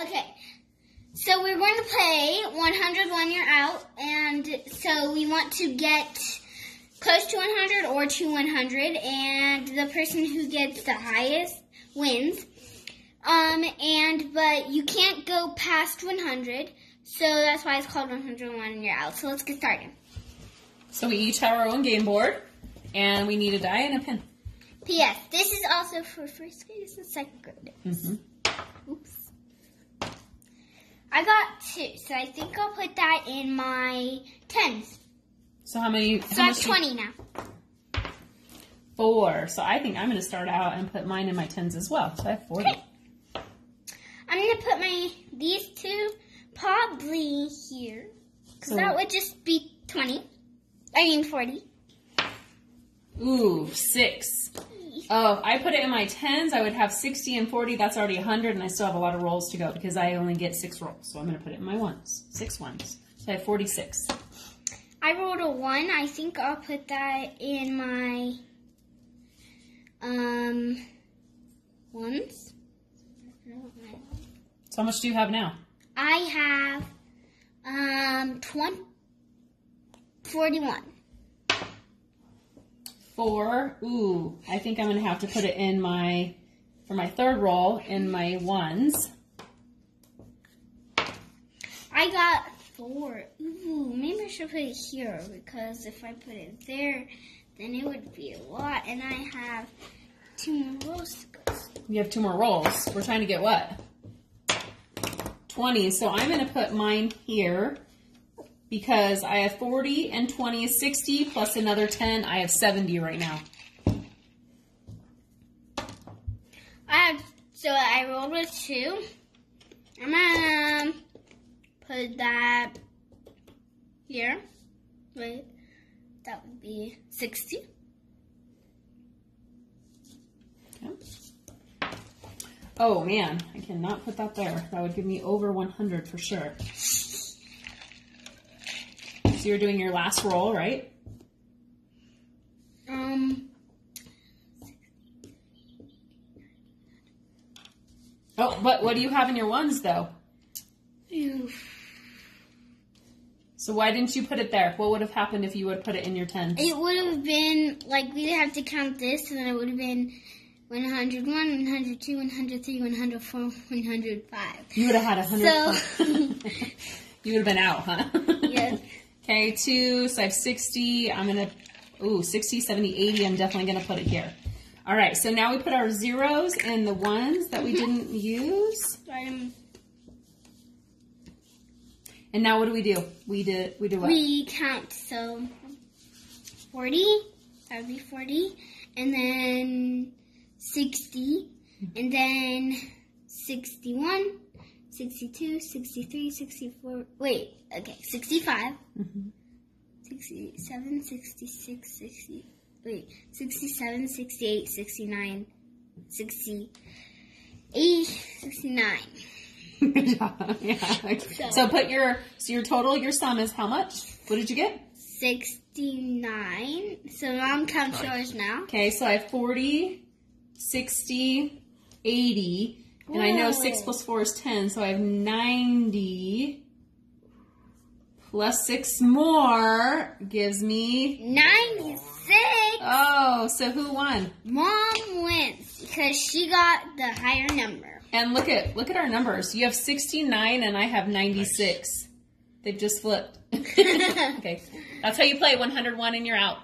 Okay. So we're going to play 101 You're Out, and so we want to get close to 100 or to 100, and the person who gets the highest wins. Um, and but you can't go past 100, so that's why it's called 101 and You're Out. So let's get started. So we each have our own game board, and we need a die and a pen. P.S. This is also for first graders and second graders. Mm-hmm. Oops. I got two, so I think I'll put that in my tens. So how many? So how I have do you- 20 now. Four. So I think I'm going to start out and put mine in my tens as well. So I have 40. Okay. I'm gonna put my these two probably here, because So- that would just be 20. I mean 40. Ooh, six. Oh, I put it in my tens, I would have 60 and 40. That's already 100, and I still have a lot of rolls to go because I only get six rolls. So I'm going to put it in my ones. Six ones. So I have 46. I rolled a one. I think I'll put that in my um ones. So how much do you have now? I have um 20, 41. Four. Ooh, I think I'm going to have to put it in my, for my third roll, in my ones. I got four. Ooh, maybe I should put it here because if I put it there, then it would be a lot. And I have two more rows to go. You have two more rolls. We're trying to get what? 20. So I'm going to put mine here because I have 40 and 20 is 60 plus another 10. I have 70 right now. I have so I rolled with two. I'm gonna put that here. Wait, that would be sixty. Okay. Oh man, I cannot put that there. That would give me over 100 for sure. So you're doing your last roll, right? Um, Oh, but what do you have in your ones though? ew. So why didn't you put it there? What would have happened if you would put it in your tens? it would have been like we'd have to count this, and then it would have been 101, 102, 103, 104, 105. You would have had a hundred. So- you would have been out, huh? Yes. Okay, two, so I have 60. I'm to, ooh, 60, 70, 80. I'm definitely going to put it here. All right, so now we put our zeros and the ones that we didn't use. Um, And now what do we do? We did, we do what? we count so 40 that would be 40 and then 60 and then 61 62 63 64 wait okay 65 Mhm. 67 66 60 wait 67 68 69 68 69 Good job. Yeah. So put your, so your total, your sum is how much? What did you get? 69 so mom counts yours now Okay, so I have 40, 60, 80, and I know 6 plus 4 is 10, so I have 90 plus 6 more gives me. 96 Oh, so who won? Mom wins because she got the higher number. And look at look at our numbers. You have 69 and I have 96. They've just flipped. okay. That's how you play 101 and you're out.